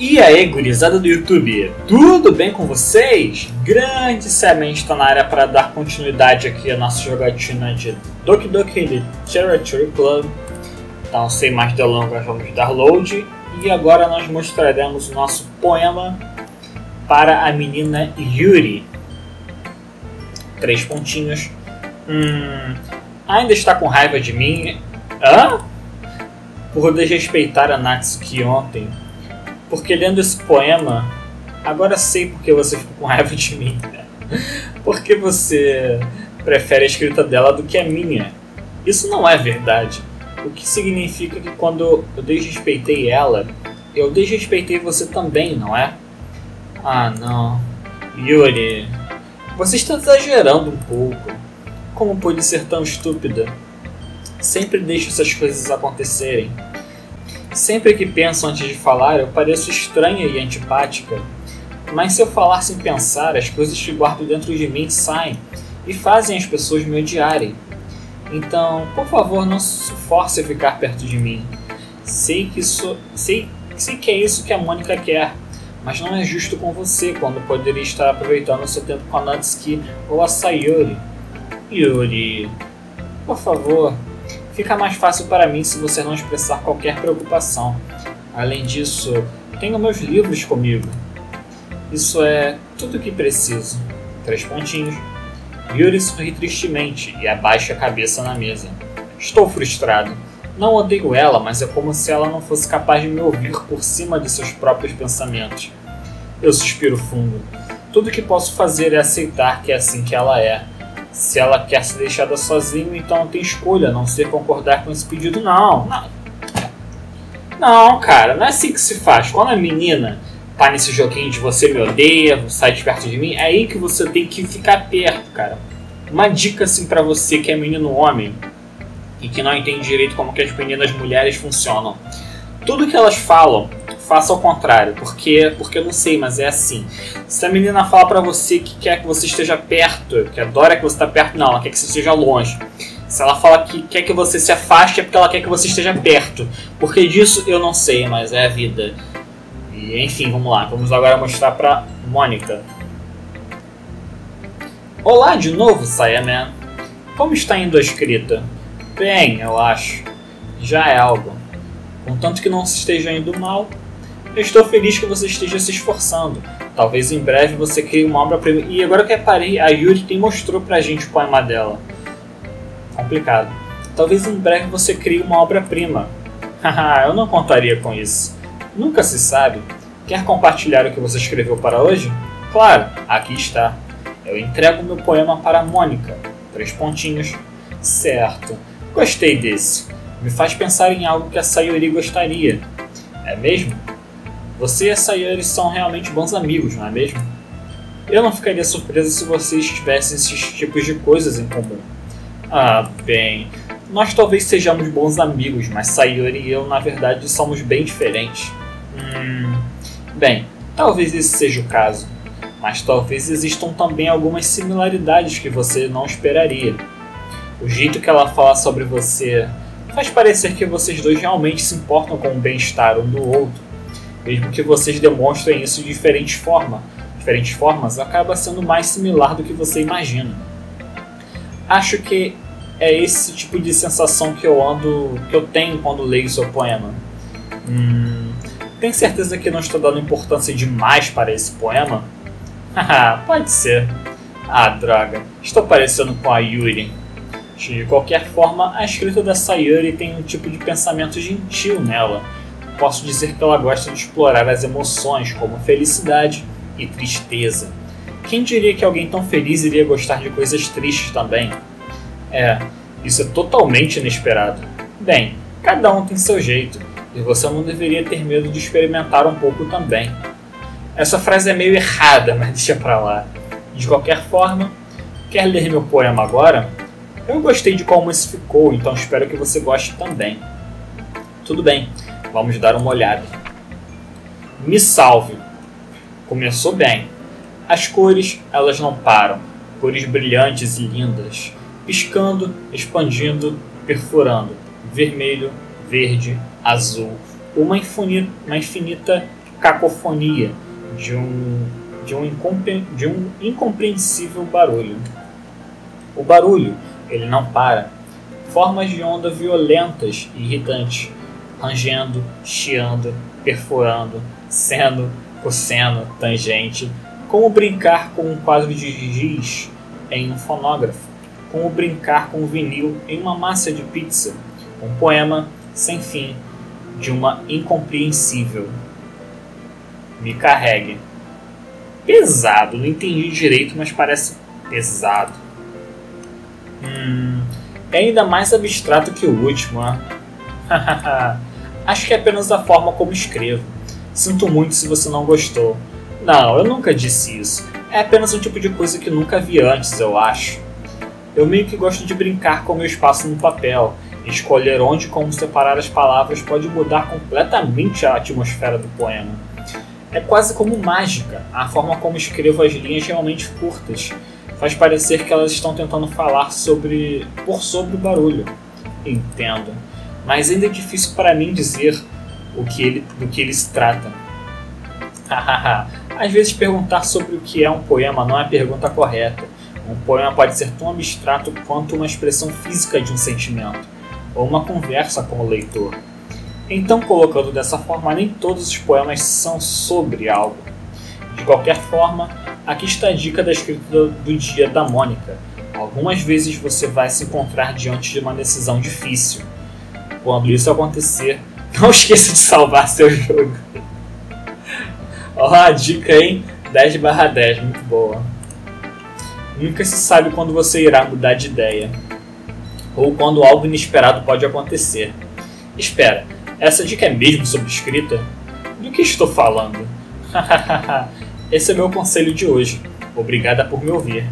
E aí, gurizada do YouTube, tudo bem com vocês? Grande Semente está na área para dar continuidade aqui à nossa jogatina de Doki Doki Literature Club. Então, sem mais delongas, vamos dar load. E agora nós mostraremos o nosso poema para a menina Yuri. Três pontinhos. Hum, ainda está com raiva de mim? Hã? Por desrespeitar a Natsuki ontem porque lendo esse poema, agora sei porque você ficou com raiva de mim. Porque você prefere a escrita dela do que a minha. Isso não é verdade. O que significa que quando eu desrespeitei ela, eu desrespeitei você também, não é? Ah, não. Yuri, você está exagerando um pouco. Como pode ser tão estúpida? Sempre deixo essas coisas acontecerem. Sempre que penso antes de falar, eu pareço estranha e antipática. Mas se eu falar sem pensar, as coisas que guardo dentro de mim saem e fazem as pessoas me odiarem. Então, por favor, não se force a ficar perto de mim. Sei que sei, sei que é isso que a Mônica quer, mas não é justo com você quando poderia estar aproveitando seu tempo com a Natsuki ou a Sayori. Yuri, por favor, Fica mais fácil para mim se você não expressar qualquer preocupação. Além disso, tenho meus livros comigo. Isso é tudo o que preciso. Três pontinhos. Yuri sorri tristemente e abaixa a cabeça na mesa. Estou frustrado. Não odeio ela, mas é como se ela não fosse capaz de me ouvir por cima de seus próprios pensamentos. Eu suspiro fundo. Tudo que posso fazer é aceitar que é assim que ela é se ela quer ser deixada sozinha, então não tem escolha, a não ser concordar com esse pedido. Não, não. Não, cara, não é assim que se faz. Quando a menina tá nesse joguinho de você me odeia, sai de perto de mim, é aí que você tem que ficar perto, cara. Uma dica assim para você que é menino homem e que não entende direito como que as meninas mulheres funcionam. Tudo que elas falam faça ao contrário, porque porque eu não sei, mas é assim. Se a menina fala para você que quer que você esteja perto, que adora que você está perto, não, ela quer que você esteja longe. Se ela fala que quer que você se afaste, é porque ela quer que você esteja perto. Porque disso eu não sei, mas é a vida. E enfim, vamos lá. Vamos agora mostrar pra Mônica. Olá de novo, Sayaman. Como está indo a escrita? Bem, eu acho. Já é algo. Contanto que não esteja indo mal, eu estou feliz que você esteja se esforçando. Talvez em breve você crie uma obra-prima. E agora que reparei, a Yuri tem mostrou pra gente o poema dela. Complicado. Talvez em breve você crie uma obra-prima. Haha, eu não contaria com isso. Nunca se sabe. Quer compartilhar o que você escreveu para hoje? Claro, aqui está. Eu entrego meu poema para a Mônica. Três pontinhos. Certo. Gostei desse. Me faz pensar em algo que a Sayori gostaria. É mesmo? Você e a Sayori são realmente bons amigos, não é mesmo? Eu não ficaria surpreso se vocês tivessem esses tipos de coisas em comum. Ah, bem, nós talvez sejamos bons amigos, mas Sayori e eu, na verdade, somos bem diferentes. Hum, bem, talvez esse seja o caso, mas talvez existam também algumas similaridades que você não esperaria. O jeito que ela fala sobre você faz parecer que vocês dois realmente se importam com o bem-estar um do outro mesmo que vocês demonstrem isso de diferentes formas, diferentes formas, acaba sendo mais similar do que você imagina. Acho que é esse tipo de sensação que eu ando, que eu tenho quando leio seu poema. Hum, tem certeza que não estou dando importância demais para esse poema? Haha, pode ser. Ah, droga, estou parecendo com a Yuri. De qualquer forma, a escrita da Sayuri tem um tipo de pensamento gentil nela, posso dizer que ela gosta de explorar as emoções como felicidade e tristeza. Quem diria que alguém tão feliz iria gostar de coisas tristes também? É, isso é totalmente inesperado. Bem, cada um tem seu jeito, e você não deveria ter medo de experimentar um pouco também. Essa frase é meio errada, mas deixa pra lá. De qualquer forma, quer ler meu poema agora? Eu gostei de como esse ficou, então espero que você goste também. Tudo bem, Vamos dar uma olhada. Me salve. Começou bem. As cores, elas não param. Cores brilhantes e lindas, piscando, expandindo, perfurando. Vermelho, verde, azul. Uma infinita, uma infinita cacofonia, de um, de um, incompre, de um incompreensível barulho. O barulho, ele não para. Formas de onda violentas e irritantes, rangendo, chiando, perfurando, seno, cosseno, tangente, como brincar com um quadro de giz em um fonógrafo, como brincar com um vinil em uma massa de pizza, um poema sem fim de uma incompreensível. Me carregue. Pesado, não entendi direito, mas parece pesado. Hum, é ainda mais abstrato que o último, ah. Acho que é apenas a forma como escrevo. Sinto muito se você não gostou. Não, eu nunca disse isso. É apenas um tipo de coisa que nunca vi antes, eu acho. Eu meio que gosto de brincar com o meu espaço no papel. Escolher onde e como separar as palavras pode mudar completamente a atmosfera do poema. É quase como mágica, a forma como escrevo as linhas realmente curtas. Faz parecer que elas estão tentando falar sobre por sobre o barulho. Entendo. Mas ainda é difícil para mim dizer o que ele, do que ele se trata. Às vezes perguntar sobre o que é um poema não é a pergunta correta. Um poema pode ser tão abstrato quanto uma expressão física de um sentimento, ou uma conversa com o leitor. Então, colocando dessa forma, nem todos os poemas são sobre algo. De qualquer forma, aqui está a dica da escrita do dia da Mônica. Algumas vezes você vai se encontrar diante de uma decisão difícil. Quando isso acontecer, não esqueça de salvar seu jogo. Ó, a dica, hein? 10 barra 10, muito boa. Nunca se sabe quando você irá mudar de ideia. Ou quando algo inesperado pode acontecer. Espera, essa dica é mesmo sobre escrita? Do que estou falando? Esse é meu conselho de hoje. Obrigada por me ouvir.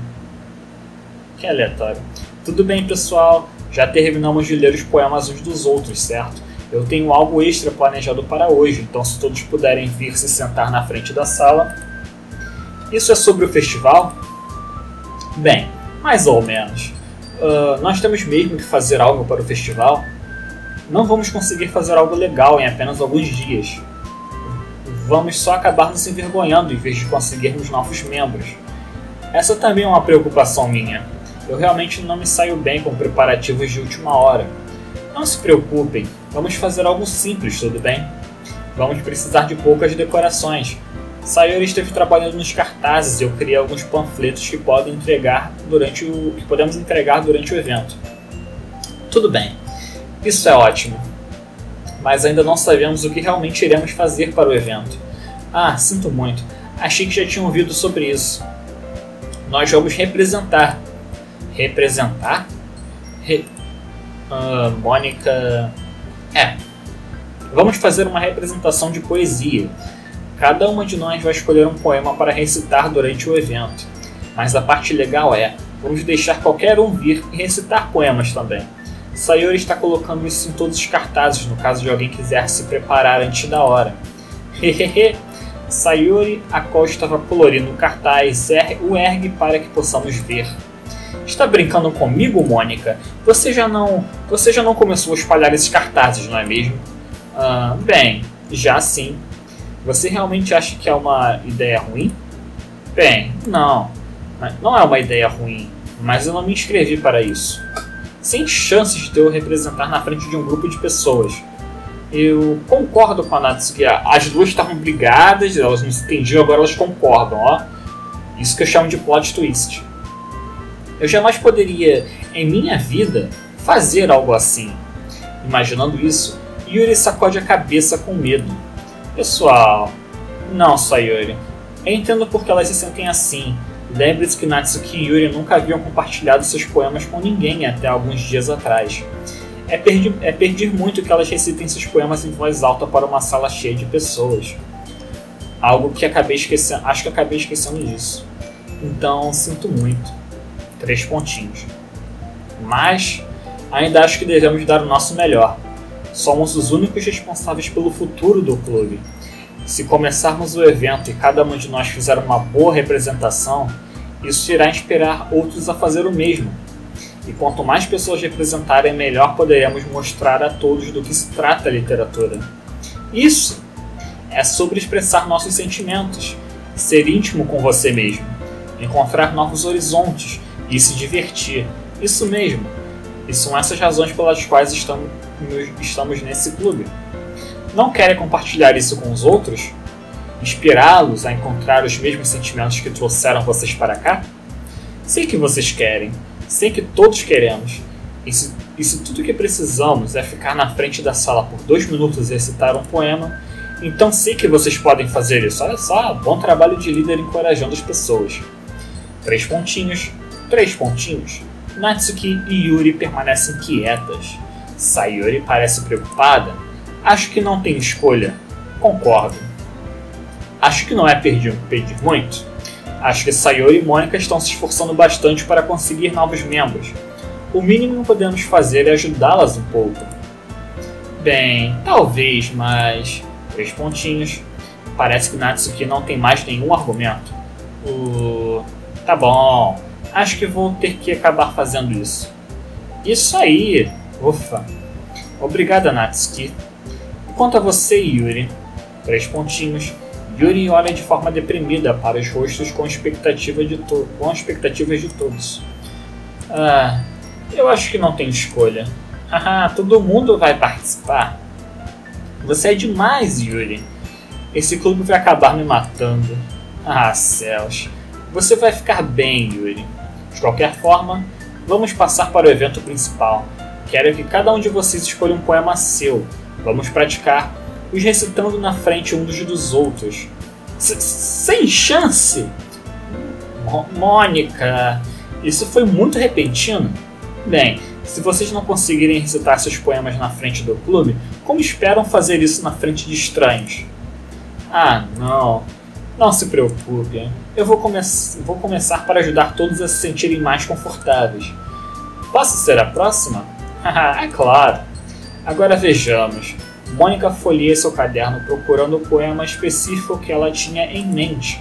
Que aleatório. Tudo bem, pessoal? Já terminamos de ler os poemas uns dos outros, certo? Eu tenho algo extra planejado para hoje, então se todos puderem vir se sentar na frente da sala. Isso é sobre o festival? Bem, mais ou menos. Uh, nós temos mesmo que fazer algo para o festival? Não vamos conseguir fazer algo legal em apenas alguns dias. Vamos só acabar nos envergonhando em vez de conseguirmos novos membros. Essa também é uma preocupação minha. Eu realmente não me saio bem com preparativos de última hora não se preocupem, vamos fazer algo simples, tudo bem? Vamos precisar de poucas decorações. Sayori esteve trabalhando nos cartazes e eu criei alguns panfletos que podem entregar durante o que podemos entregar durante o evento. Tudo bem, isso é ótimo. Mas ainda não sabemos o que realmente iremos fazer para o evento. Ah, sinto muito. Achei que já tinham ouvido sobre isso. Nós vamos representar. Representar? Re uh, Mônica. É. Vamos fazer uma representação de poesia. Cada uma de nós vai escolher um poema para recitar durante o evento. Mas a parte legal é: vamos deixar qualquer um vir e recitar poemas também. Sayori está colocando isso em todos os cartazes, no caso de alguém quiser se preparar antes da hora. Hehehe. Sayori, a qual estava colorindo o cartaz, o ergue para que possamos ver. Está brincando comigo, Mônica? Você já não, você já não começou a espalhar esses cartazes, não é mesmo? Ah, bem, já sim. Você realmente acha que é uma ideia ruim? Bem, não. Não é uma ideia ruim, mas eu não me inscrevi para isso. Sem chances de eu representar na frente de um grupo de pessoas. Eu concordo com a Natsuki. As duas estavam brigadas, elas não se entendiam, agora elas concordam, ó. Isso que eu chamo de plot twist. Eu jamais poderia, em minha vida, fazer algo assim. Imaginando isso, Yuri sacode a cabeça com medo. Pessoal, não, Sayori. Eu entendo porque elas se sentem assim. Lembre-se que Natsuki e Yuri nunca haviam compartilhado seus poemas com ninguém até alguns dias atrás. É perder, é perder muito que elas recitem seus poemas em voz alta para uma sala cheia de pessoas. Algo que acabei esquecendo. Acho que acabei esquecendo disso. Então, sinto muito três pontinhos. Mas ainda acho que devemos dar o nosso melhor. Somos os únicos responsáveis pelo futuro do clube. Se começarmos o evento e cada um de nós fizer uma boa representação, isso irá inspirar outros a fazer o mesmo. E quanto mais pessoas representarem, melhor poderemos mostrar a todos do que se trata a literatura. Isso é sobre expressar nossos sentimentos, ser íntimo com você mesmo, encontrar novos horizontes e se divertir. Isso mesmo. E são essas razões pelas quais estamos, estamos nesse clube. Não querem compartilhar isso com os outros? Inspirá-los a encontrar os mesmos sentimentos que trouxeram vocês para cá? Sei que vocês querem, sei que todos queremos. E se, e se tudo que precisamos é ficar na frente da sala por dois minutos e recitar um poema, então sei que vocês podem fazer isso. Olha só, bom trabalho de líder encorajando as pessoas. Três pontinhos, três pontinhos. Natsuki e Yuri permanecem quietas. Sayori parece preocupada. Acho que não tem escolha. Concordo. Acho que não é pedir, pedir muito. Acho que Sayori e Mônica estão se esforçando bastante para conseguir novos membros. O mínimo que podemos fazer é ajudá-las um pouco. Bem, talvez, mas três pontinhos. Parece que Natsuki não tem mais nenhum argumento. O... Tá bom, acho que vou ter que acabar fazendo isso. Isso aí! Ufa! Obrigada, Natsuki. Quanto a você, Yuri? Três pontinhos. Yuri olha de forma deprimida para os rostos com, expectativa de com expectativas de todos. Ah, eu acho que não tem escolha. Haha, todo mundo vai participar. Você é demais, Yuri. Esse clube vai acabar me matando. Ah, céus. Você vai ficar bem, Yuri. De qualquer forma, vamos passar para o evento principal. Quero que cada um de vocês escolha um poema seu. Vamos praticar, os recitando na frente uns dos outros. S sem chance! Mônica, isso foi muito repentino. Bem, se vocês não conseguirem recitar seus poemas na frente do clube, como esperam fazer isso na frente de estranhos? Ah, não. Não se preocupe. Eu vou, come vou começar para ajudar todos a se sentirem mais confortáveis. Posso ser a próxima? é claro. Agora vejamos. Mônica folheia seu caderno procurando o poema específico que ela tinha em mente.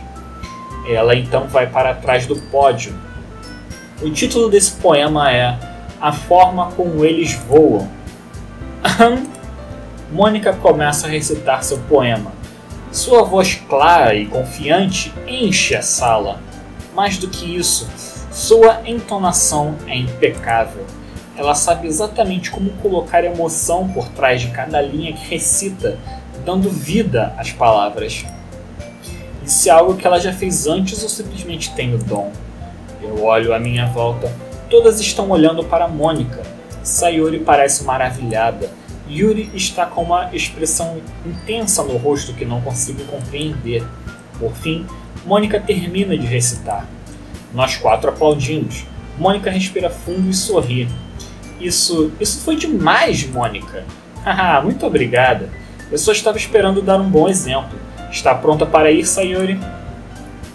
Ela então vai para trás do pódio. O título desse poema é a forma como eles voam. Mônica começa a recitar seu poema. Sua voz clara e confiante enche a sala. Mais do que isso, sua entonação é impecável. Ela sabe exatamente como colocar emoção por trás de cada linha que recita, dando vida às palavras. Isso é algo que ela já fez antes ou simplesmente tem o dom? Eu olho à minha volta Todas estão olhando para Mônica. Sayori parece maravilhada. Yuri está com uma expressão intensa no rosto que não consigo compreender. Por fim, Mônica termina de recitar. Nós quatro aplaudimos. Mônica respira fundo e sorri. Isso, isso foi demais, Mônica. Haha, muito obrigada. Eu só estava esperando dar um bom exemplo. Está pronta para ir, Sayori?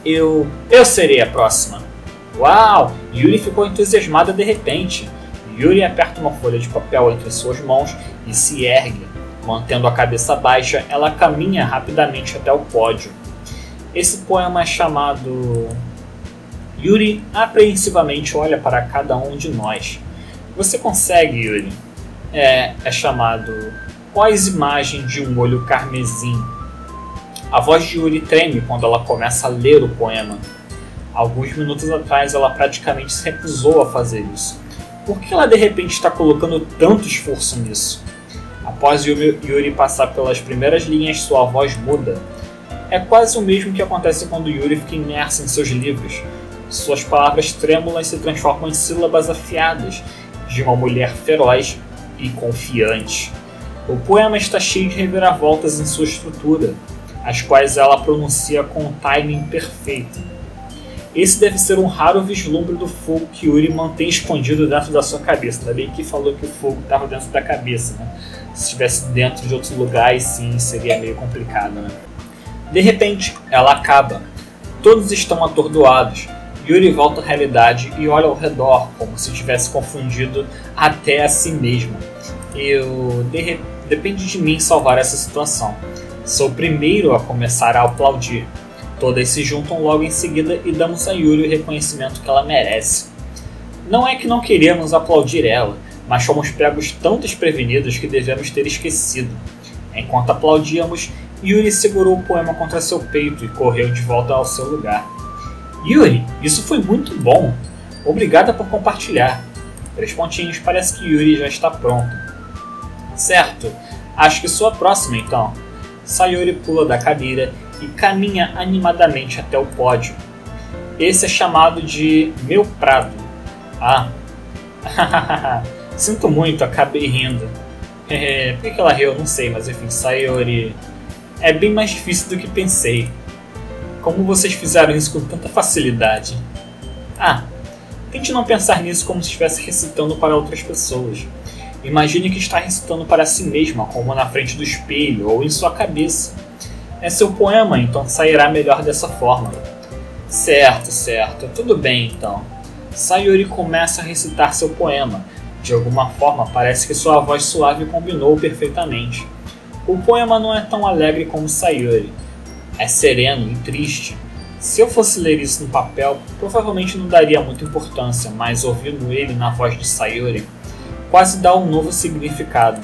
Eu, eu serei a próxima. Uau! Yuri ficou entusiasmada de repente. Yuri aperta uma folha de papel entre suas mãos e se ergue. Mantendo a cabeça baixa, ela caminha rapidamente até o pódio. Esse poema é chamado. Yuri apreensivamente olha para cada um de nós. Você consegue, Yuri? É, é chamado Pós-imagem de um olho carmesim. A voz de Yuri treme quando ela começa a ler o poema. Alguns minutos atrás ela praticamente se recusou a fazer isso. Por que ela de repente está colocando tanto esforço nisso? Após Yuri passar pelas primeiras linhas, sua voz muda. É quase o mesmo que acontece quando Yuri fica imerso em seus livros. Suas palavras trêmulas se transformam em sílabas afiadas de uma mulher feroz e confiante. O poema está cheio de reviravoltas em sua estrutura, as quais ela pronuncia com um timing perfeito esse deve ser um raro vislumbre do fogo que Yuri mantém escondido dentro da sua cabeça. Ainda bem que falou que o fogo estava dentro da cabeça, né? Se estivesse dentro de outro lugar, sim, seria meio complicado, né? De repente, ela acaba. Todos estão atordoados. Yuri volta à realidade e olha ao redor, como se tivesse confundido até a si mesmo. Eu. De... Depende de mim salvar essa situação. Sou o primeiro a começar a aplaudir. Todas se juntam logo em seguida e damos a Yuri o reconhecimento que ela merece. Não é que não queríamos aplaudir ela, mas fomos pegos tão desprevenidos que devemos ter esquecido. Enquanto aplaudíamos, Yuri segurou o poema contra seu peito e correu de volta ao seu lugar. Yuri, isso foi muito bom. Obrigada por compartilhar. Três pontinhos, parece que Yuri já está pronto. Certo, acho que sou a próxima então. Sayori pula da cadeira e caminha animadamente até o pódio. Esse é chamado de Meu Prado. Ah, sinto muito, acabei rindo. É, por que ela riu? Não sei, mas enfim, Sayori. É bem mais difícil do que pensei. Como vocês fizeram isso com tanta facilidade? Ah, tente não pensar nisso como se estivesse recitando para outras pessoas. Imagine que está recitando para si mesma, como na frente do espelho ou em sua cabeça. É seu poema, então sairá melhor dessa forma. Certo, certo. Tudo bem então. Sayori começa a recitar seu poema. De alguma forma, parece que sua voz suave combinou perfeitamente. O poema não é tão alegre como Sayori. É sereno e triste. Se eu fosse ler isso no papel, provavelmente não daria muita importância, mas ouvindo ele na voz de Sayori, quase dá um novo significado.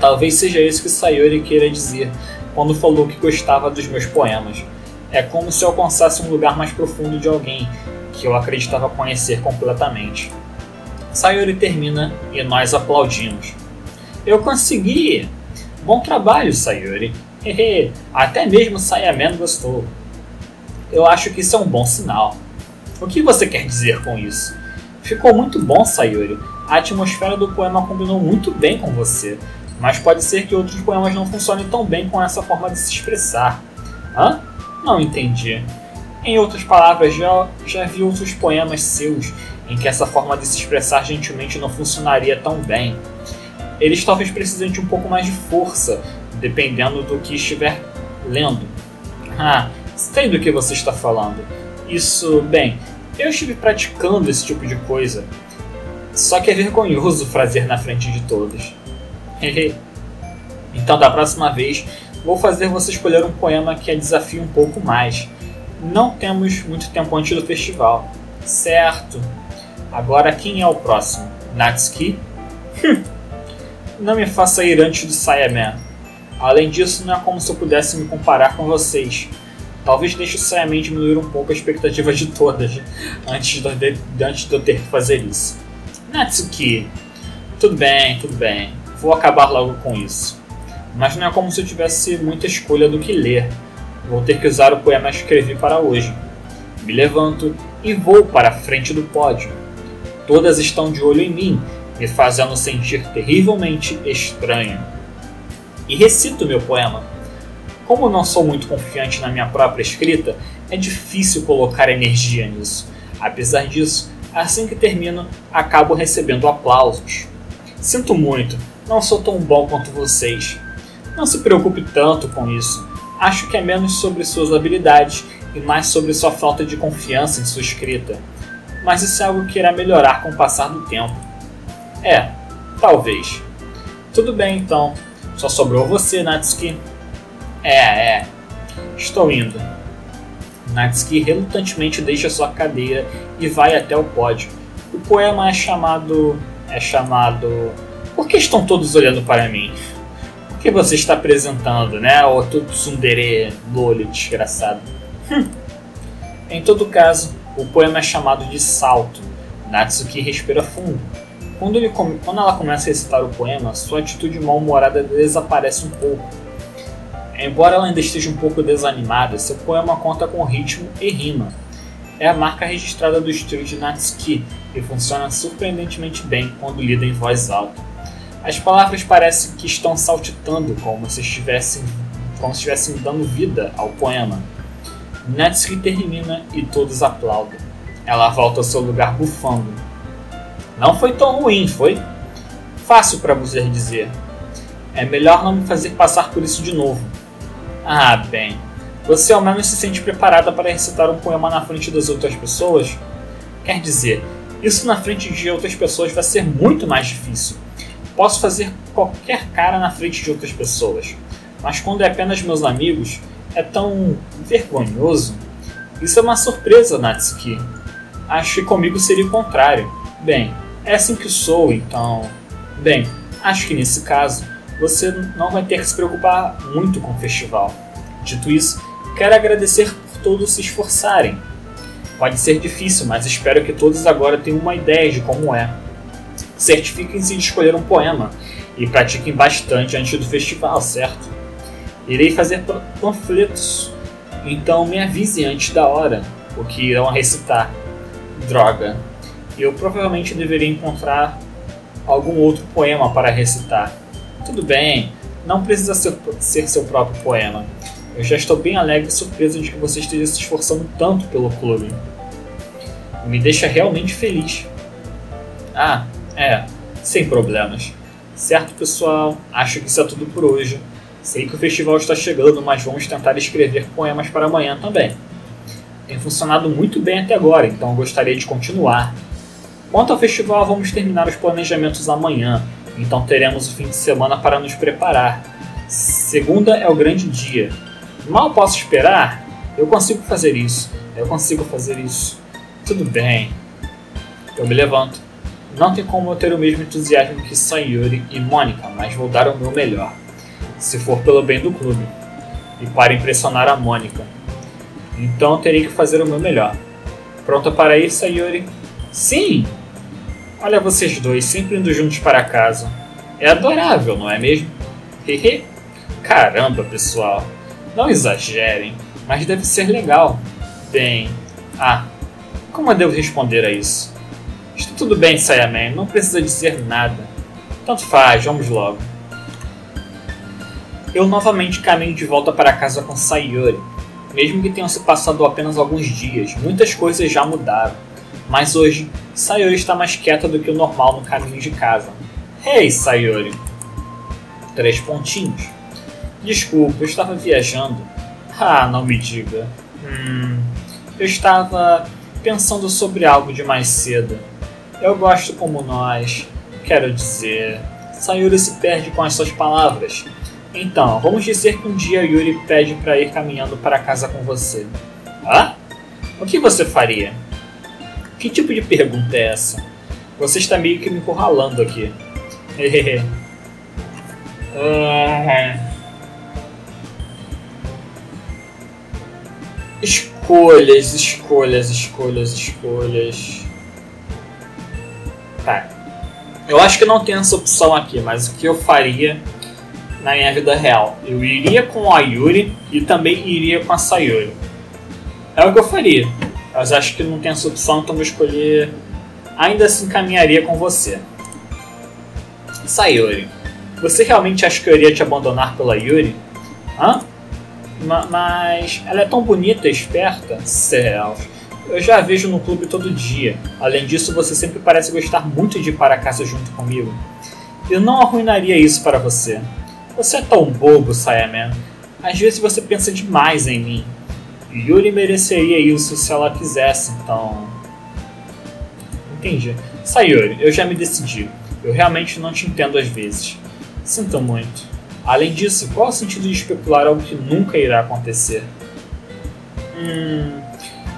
Talvez seja isso que Sayori queira dizer quando falou que gostava dos meus poemas. É como se eu alcançasse um lugar mais profundo de alguém que eu acreditava conhecer completamente. Sayori termina e nós aplaudimos. Eu consegui! Bom trabalho, Sayori! Hehe, até mesmo Sayaman gostou. Eu acho que isso é um bom sinal. O que você quer dizer com isso? Ficou muito bom, Sayori. A atmosfera do poema combinou muito bem com você, mas pode ser que outros poemas não funcionem tão bem com essa forma de se expressar. Hã? Não entendi. Em outras palavras, já, já vi outros poemas seus em que essa forma de se expressar gentilmente não funcionaria tão bem. Eles talvez precisem de um pouco mais de força, dependendo do que estiver lendo. Ah, sei do que você está falando. Isso, bem, eu estive praticando esse tipo de coisa. Só que é vergonhoso fazer na frente de todos. Então, da próxima vez, vou fazer você escolher um poema que a desafie um pouco mais. Não temos muito tempo antes do festival. Certo. Agora, quem é o próximo? Natsuki? Hum. Não me faça ir antes do Saiyaman. Além disso, não é como se eu pudesse me comparar com vocês. Talvez deixe seriamente diminuir um pouco a expectativa de todas antes de, antes de eu ter que fazer isso. Natsuki, tudo bem, tudo bem, vou acabar logo com isso. Mas não é como se eu tivesse muita escolha do que ler. Vou ter que usar o poema que escrevi para hoje. Me levanto e vou para a frente do pódio. Todas estão de olho em mim, me fazendo sentir terrivelmente estranho. E recito meu poema como não sou muito confiante na minha própria escrita, é difícil colocar energia nisso. Apesar disso, assim que termino, acabo recebendo aplausos. Sinto muito, não sou tão bom quanto vocês. Não se preocupe tanto com isso. Acho que é menos sobre suas habilidades e mais sobre sua falta de confiança em sua escrita. Mas isso é algo que irá melhorar com o passar do tempo. É, talvez. Tudo bem então. Só sobrou você, Natsuki. É, é. Estou indo. Natsuki relutantemente deixa sua cadeira e vai até o pódio. O poema é chamado. é chamado. Por que estão todos olhando para mim? Por que você está apresentando, né? O tsundere lolho desgraçado. Hum. Em todo caso, o poema é chamado de Salto. Natsuki respira fundo. Quando, ele, quando ela começa a recitar o poema, sua atitude mal-humorada desaparece um pouco Embora ela ainda esteja um pouco desanimada, seu poema conta com ritmo e rima. É a marca registrada do estilo de Natsuki e funciona surpreendentemente bem quando lida em voz alta. As palavras parecem que estão saltitando como se estivessem, como se estivessem dando vida ao poema. Natsuki termina e todos aplaudem. Ela volta ao seu lugar bufando. Não foi tão ruim, foi? Fácil para você dizer. É melhor não me fazer passar por isso de novo. Ah, bem. Você ao menos se sente preparada para recitar um poema na frente das outras pessoas? Quer dizer, isso na frente de outras pessoas vai ser muito mais difícil. Posso fazer qualquer cara na frente de outras pessoas, mas quando é apenas meus amigos, é tão vergonhoso. Isso é uma surpresa, Natsuki. Acho que comigo seria o contrário. Bem, é assim que sou, então. Bem, acho que nesse caso, você não vai ter que se preocupar muito com o festival. Dito isso, quero agradecer por todos se esforçarem. Pode ser difícil, mas espero que todos agora tenham uma ideia de como é. Certifiquem-se de escolher um poema e pratiquem bastante antes do festival, certo? Irei fazer panfletos, então me avise antes da hora o que irão recitar. Droga, eu provavelmente deveria encontrar algum outro poema para recitar. Tudo bem, não precisa ser, ser seu próprio poema. Eu já estou bem alegre e surpreso de que você esteja se esforçando tanto pelo clube. Me deixa realmente feliz. Ah, é, sem problemas. Certo, pessoal, acho que isso é tudo por hoje. Sei que o festival está chegando, mas vamos tentar escrever poemas para amanhã também. Tem funcionado muito bem até agora, então gostaria de continuar. Quanto ao festival, vamos terminar os planejamentos amanhã, então teremos o fim de semana para nos preparar. Segunda é o grande dia. Mal posso esperar? Eu consigo fazer isso. Eu consigo fazer isso. Tudo bem. Eu me levanto. Não tem como eu ter o mesmo entusiasmo que Sayuri e Mônica, mas vou dar o meu melhor. Se for pelo bem do clube. E para impressionar a Mônica. Então terei que fazer o meu melhor. Pronta para ir, Sayuri? Sim! Olha vocês dois, sempre indo juntos para casa. É adorável, não é mesmo? Hehe. Caramba, pessoal. Não exagerem, mas deve ser legal. Bem. Ah, como eu devo responder a isso? Tudo bem, Sayaman, não precisa dizer nada. Tanto faz, vamos logo. Eu novamente caminho de volta para casa com Sayori. Mesmo que tenham se passado apenas alguns dias, muitas coisas já mudaram. Mas hoje, Sayori está mais quieta do que o normal no caminho de casa. Hey, Sayori! Três pontinhos. Desculpa, eu estava viajando. Ah, não me diga. Hum, eu estava pensando sobre algo de mais cedo. Eu gosto como nós. Quero dizer. Sayuri se perde com as suas palavras. Então, vamos dizer que um dia Yuri pede para ir caminhando para casa com você. Hã? O que você faria? Que tipo de pergunta é essa? Você está meio que me encurralando aqui. escolhas, escolhas, escolhas, escolhas. Eu acho que não tem essa opção aqui, mas o que eu faria na minha vida real? Eu iria com a Yuri e também iria com a Sayuri. É o que eu faria. Mas acho que não tem essa opção, então vou escolher. Ainda assim caminharia com você. Sayuri, você realmente acha que eu iria te abandonar pela Yuri? Hã? mas ela é tão bonita e esperta. Céus. Eu já a vejo no clube todo dia. Além disso, você sempre parece gostar muito de ir para casa junto comigo. Eu não arruinaria isso para você. Você é tão bobo, Sayaman. Às vezes você pensa demais em mim. Yuri mereceria isso se ela quisesse, então. Entendi. Sayuri, eu já me decidi. Eu realmente não te entendo às vezes. Sinto muito. Além disso, qual o sentido de especular algo que nunca irá acontecer? Hum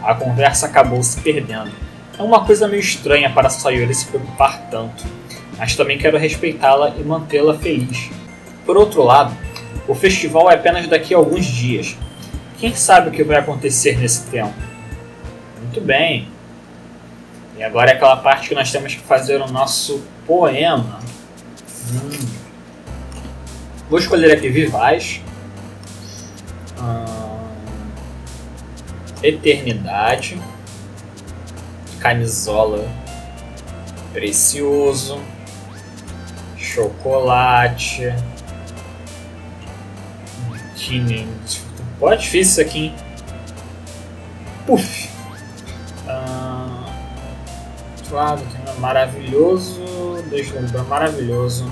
a conversa acabou se perdendo. É uma coisa meio estranha para Sayori se preocupar tanto, mas também quero respeitá-la e mantê-la feliz. Por outro lado, o festival é apenas daqui a alguns dias. Quem sabe o que vai acontecer nesse tempo? Muito bem. E agora é aquela parte que nós temos que fazer o nosso poema. Hum. Vou escolher aqui Vivaz. Eternidade, Camisola, Precioso, Chocolate. Pô, é difícil isso aqui, hein? Puf! Ah, tem maravilhoso, lembrar, maravilhoso.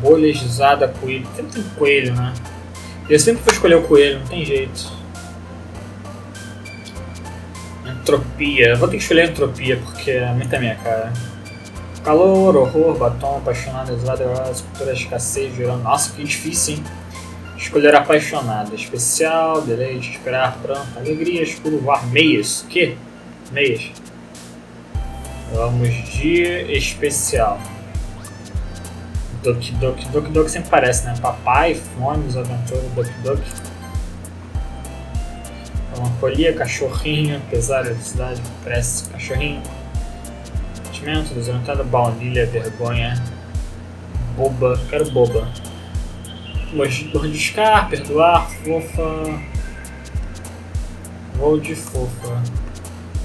Bolejizada, coelho. Sempre tem coelho, né? Eu sempre vou escolher o coelho, não tem jeito. Entropia. Vou ter que escolher entropia porque é muito minha cara. Calor, horror, batom, apaixonado, exilado, escultura, escassez, gerando. Nossa, que difícil, hein? Escolher apaixonado. Especial, deleite, esperar, pranto, alegria, escuro, voar. Meias. Que? Meias. Vamos de especial. Duck Duck. Duck Duck sempre parece, né? Papai, Fones, Aventura, Duck Duck. Melancolia, cachorrinho, pesar da cidade, prece, cachorrinho. Sentimento, desorientada, baunilha, vergonha. Boba, quero boba. Mordiscar, perdoar, fofa. Voo de fofa.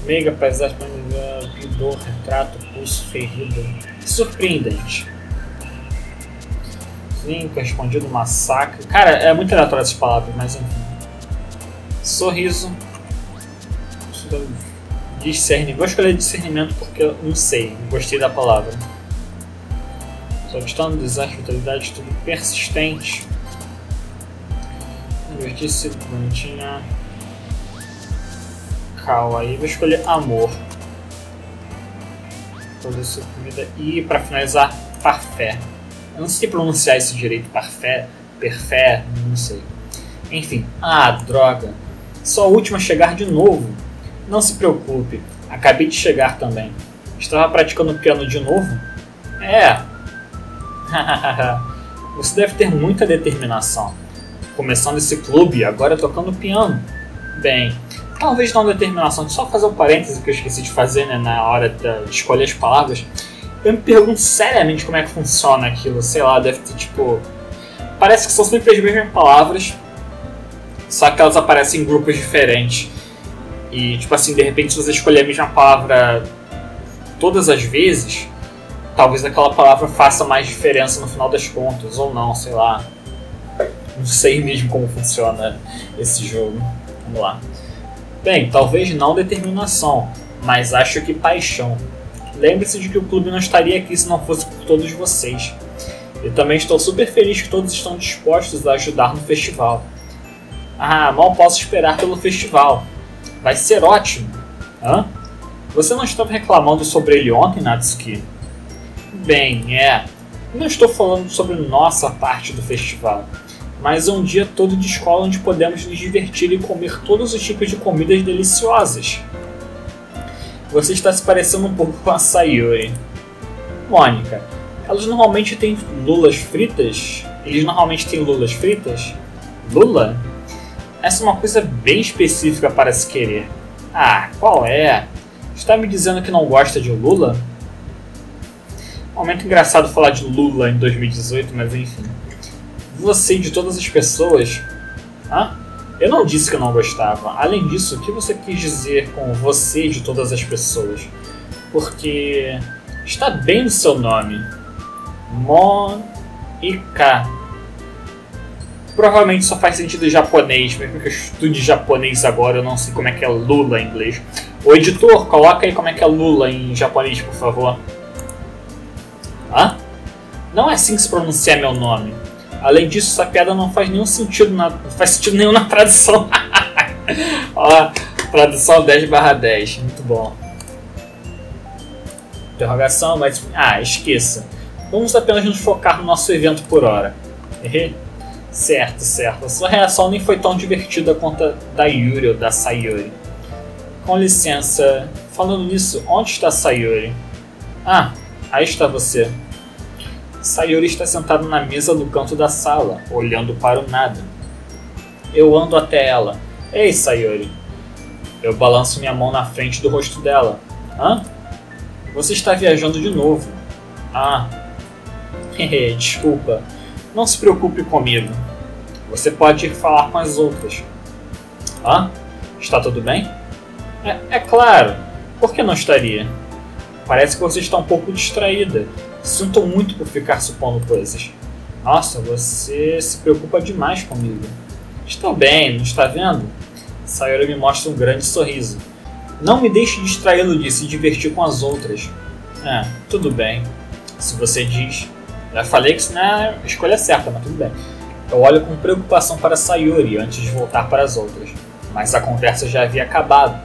Meiga, paisagem, bidor, retrato, pulso, ferrido. Surpreendente. Zinca, escondido, massacre. Cara, é muito aleatório essas palavras, mas enfim. Sorriso. Discernimento. Vou escolher discernimento porque eu não sei. Gostei da palavra. No desastre, vitalidade, tudo persistente. Divertir-se, bonitinha. Calma aí. Vou escolher amor. Produzir comida. E para finalizar, parfé. Eu não sei pronunciar isso direito. Parfé, perfé, não sei. Enfim. Ah, droga. Sou a última a chegar de novo. Não se preocupe, acabei de chegar também. Estava praticando piano de novo? É. Você deve ter muita determinação. Começando esse clube, agora tocando piano. Bem, talvez não determinação, só fazer um parêntese que eu esqueci de fazer né, na hora de escolher as palavras. Eu me pergunto seriamente como é que funciona aquilo. Sei lá, deve ter tipo. Parece que são sempre as mesmas palavras, só que elas aparecem em grupos diferentes. E, tipo assim, de repente, se você escolher a mesma palavra todas as vezes, talvez aquela palavra faça mais diferença no final das contas, ou não, sei lá. Não sei mesmo como funciona esse jogo. Vamos lá. Bem, talvez não determinação, mas acho que paixão. Lembre-se de que o clube não estaria aqui se não fosse por todos vocês. Eu também estou super feliz que todos estão dispostos a ajudar no festival. Ah, mal posso esperar pelo festival. Vai ser ótimo. Hã? Você não estava reclamando sobre ele ontem, Natsuki? Bem, é. Não estou falando sobre nossa parte do festival, mas um dia todo de escola onde podemos nos divertir e comer todos os tipos de comidas deliciosas. Você está se parecendo um pouco com a Sayuri. Mônica, elas normalmente têm lulas fritas? Eles normalmente têm lulas fritas? Lula? Essa é uma coisa bem específica para se querer. Ah, qual é? Está me dizendo que não gosta de Lula? Momento engraçado falar de Lula em 2018, mas enfim. Você de todas as pessoas. Hã? Eu não disse que eu não gostava. Além disso, o que você quis dizer com você de todas as pessoas? Porque está bem no seu nome. Monica provavelmente só faz sentido em japonês, mesmo que eu estude japonês agora, eu não sei como é que é Lula em inglês. O editor, coloca aí como é que é Lula em japonês, por favor. Hã? Não é assim que se pronuncia meu nome. Além disso, essa piada não faz nenhum sentido na, não faz sentido nenhum na tradução. Ó, tradução 10 barra 10, muito bom. Interrogação, mas... Ah, esqueça. Vamos apenas nos focar no nosso evento por hora. Certo, certo. A sua reação nem foi tão divertida quanto a da Yuri ou da Sayuri. Com licença, falando nisso, onde está Sayuri? Ah, aí está você. Sayuri está sentada na mesa no canto da sala, olhando para o nada. Eu ando até ela. Ei, Sayuri. Eu balanço minha mão na frente do rosto dela. Hã? Você está viajando de novo. Ah. Desculpa. Não se preocupe comigo. Você pode ir falar com as outras. Ah, está tudo bem? É, é claro. Por que não estaria? Parece que você está um pouco distraída. Sinto muito por ficar supondo coisas. Nossa, você se preocupa demais comigo. Estou bem, não está vendo? Sayori me mostra um grande sorriso. Não me deixe distraí-lo de se divertir com as outras. É, tudo bem. Se você diz. Já falei que isso não é a escolha certa, mas tudo bem. Eu olho com preocupação para Sayuri antes de voltar para as outras, mas a conversa já havia acabado,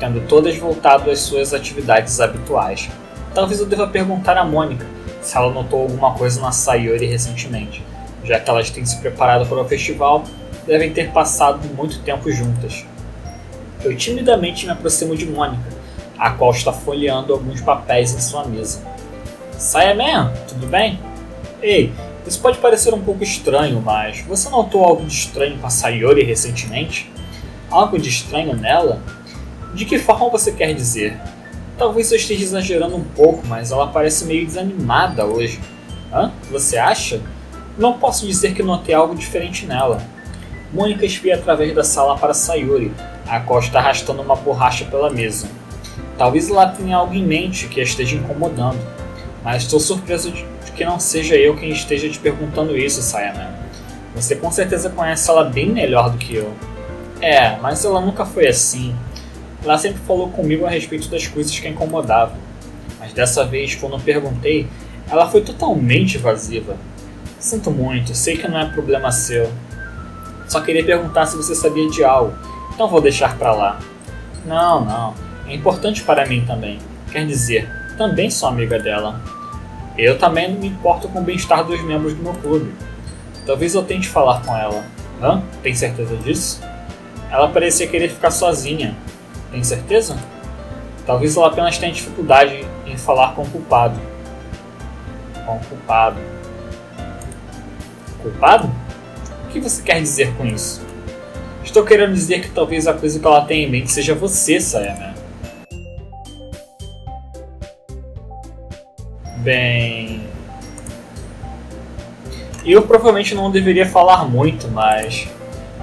tendo todas voltado às suas atividades habituais. Talvez eu deva perguntar a Mônica se ela notou alguma coisa na Sayuri recentemente, já que elas têm se preparado para o festival devem ter passado muito tempo juntas. Eu timidamente me aproximo de Mônica, a qual está folheando alguns papéis em sua mesa. Saia Man, tudo bem? Ei, isso pode parecer um pouco estranho, mas você notou algo de estranho com a Sayori recentemente? Algo de estranho nela? De que forma você quer dizer? Talvez eu esteja exagerando um pouco, mas ela parece meio desanimada hoje. Hã? Você acha? Não posso dizer que notei algo diferente nela. Mônica espia através da sala para Sayori, a qual está arrastando uma borracha pela mesa. Talvez ela tenha algo em mente que a esteja incomodando, mas estou surpreso de que não seja eu quem esteja te perguntando isso, Sayana. Você com certeza conhece ela bem melhor do que eu. É, mas ela nunca foi assim. Ela sempre falou comigo a respeito das coisas que a incomodavam. Mas dessa vez, quando perguntei, ela foi totalmente evasiva. Sinto muito, sei que não é problema seu. Só queria perguntar se você sabia de algo, então vou deixar pra lá. Não, não, é importante para mim também. Quer dizer, também sou amiga dela. Eu também não me importo com o bem-estar dos membros do meu clube. Talvez eu tente falar com ela. Hã? Tem certeza disso? Ela parecia querer ficar sozinha. Tem certeza? Talvez ela apenas tenha dificuldade em falar com o culpado. Com o culpado. Culpado? O que você quer dizer com isso? Estou querendo dizer que talvez a coisa que ela tenha em mente seja você, Sayama. Bem. Eu provavelmente não deveria falar muito, mas.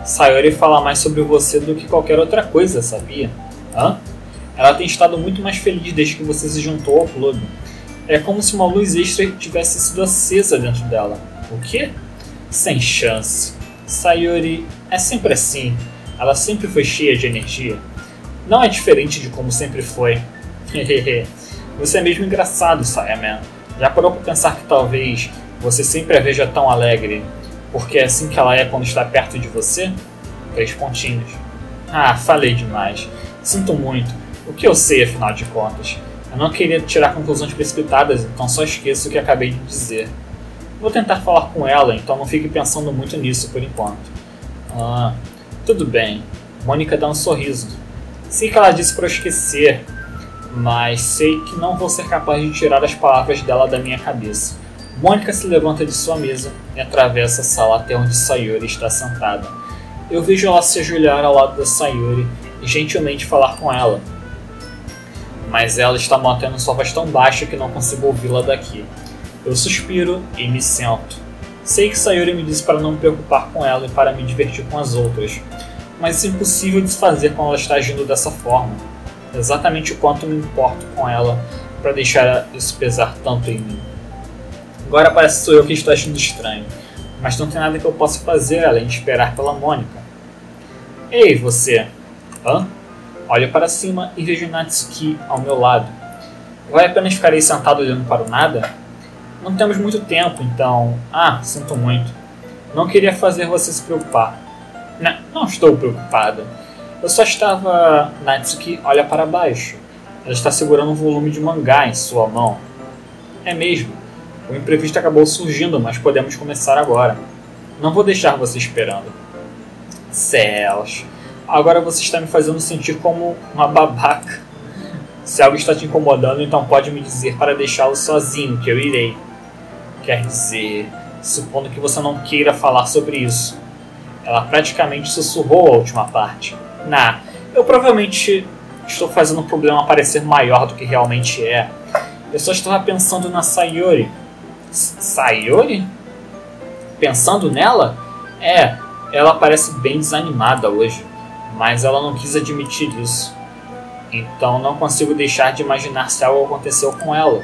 Sayori fala mais sobre você do que qualquer outra coisa, sabia? Hã? Ela tem estado muito mais feliz desde que você se juntou ao clube. É como se uma luz extra tivesse sido acesa dentro dela. O quê? Sem chance. Sayori é sempre assim. Ela sempre foi cheia de energia. Não é diferente de como sempre foi. Você é mesmo engraçado, Sayaman. Já parou para pensar que talvez você sempre a veja tão alegre, porque é assim que ela é quando está perto de você? Três pontinhos. Ah, falei demais. Sinto muito. O que eu sei, afinal de contas? Eu não queria tirar conclusões precipitadas, então só esqueço o que acabei de dizer. Vou tentar falar com ela, então não fique pensando muito nisso por enquanto. Ah, tudo bem. Mônica dá um sorriso. Sei que ela disse para eu esquecer, mas sei que não vou ser capaz de tirar as palavras dela da minha cabeça. Mônica se levanta de sua mesa e atravessa a sala até onde Sayori está sentada. Eu vejo ela se ajoelhar ao lado da Sayori e gentilmente falar com ela. Mas ela está mantendo sua voz tão baixa que não consigo ouvi-la daqui. Eu suspiro e me sento. Sei que Sayori me disse para não me preocupar com ela e para me divertir com as outras, mas é impossível de fazer quando ela está agindo dessa forma exatamente o quanto me importo com ela para deixar isso pesar tanto em mim. Agora parece que sou eu que estou achando estranho, mas não tem nada que eu possa fazer além de esperar pela Mônica. Ei, você! Hã? Olho para cima e vejo Natsuki ao meu lado. Vai apenas ficar aí sentado olhando para o nada? Não temos muito tempo, então. Ah, sinto muito. Não queria fazer você se preocupar. Não, não estou preocupada. Eu só estava. Natsuki olha para baixo. Ela está segurando um volume de mangá em sua mão. É mesmo. O imprevisto acabou surgindo, mas podemos começar agora. Não vou deixar você esperando. Céus. Agora você está me fazendo sentir como uma babaca. Se algo está te incomodando, então pode me dizer para deixá-lo sozinho, que eu irei. Quer dizer, supondo que você não queira falar sobre isso. Ela praticamente sussurrou a última parte. Nah, eu provavelmente estou fazendo o problema parecer maior do que realmente é. Eu só estava pensando na Sayori. Sayori? Pensando nela? É, ela parece bem desanimada hoje, mas ela não quis admitir isso. Então não consigo deixar de imaginar se algo aconteceu com ela.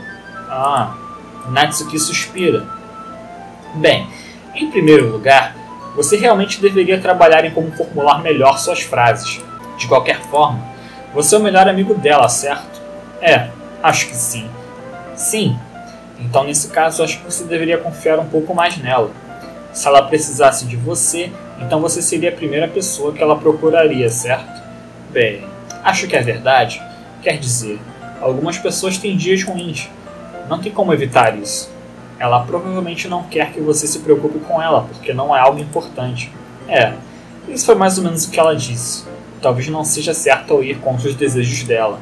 Ah, Natsuki suspira. Bem, em primeiro lugar, você realmente deveria trabalhar em como formular melhor suas frases. De qualquer forma, você é o melhor amigo dela, certo? É, acho que sim. Sim. Então, nesse caso, acho que você deveria confiar um pouco mais nela. Se ela precisasse de você, então você seria a primeira pessoa que ela procuraria, certo? Bem, acho que é verdade. Quer dizer, algumas pessoas têm dias ruins. Não tem como evitar isso ela provavelmente não quer que você se preocupe com ela, porque não é algo importante. É, isso foi mais ou menos o que ela disse. Talvez não seja certo ao ir contra os desejos dela.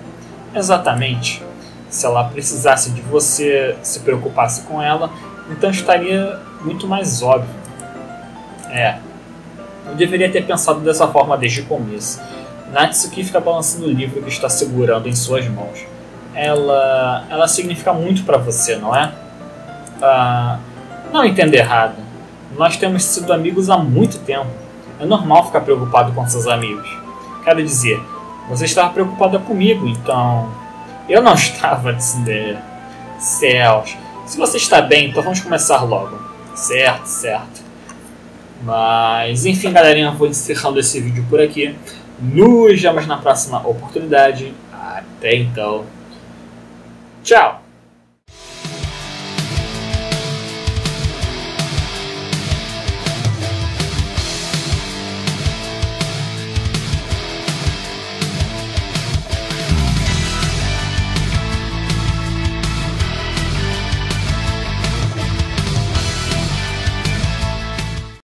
Exatamente. Se ela precisasse de você se preocupasse com ela, então estaria muito mais óbvio. É, eu deveria ter pensado dessa forma desde o começo. Natsuki fica balançando o livro que está segurando em suas mãos. Ela, ela significa muito para você, não é? Não entenda errado. Nós temos sido amigos há muito tempo. É normal ficar preocupado com seus amigos. Quero dizer, você estava preocupada comigo, então. Eu não estava, dizer. Céus. Se você está bem, então vamos começar logo. Certo, certo. Mas, enfim, galerinha, vou encerrando esse vídeo por aqui. Nos vemos na próxima oportunidade. Até então. Tchau!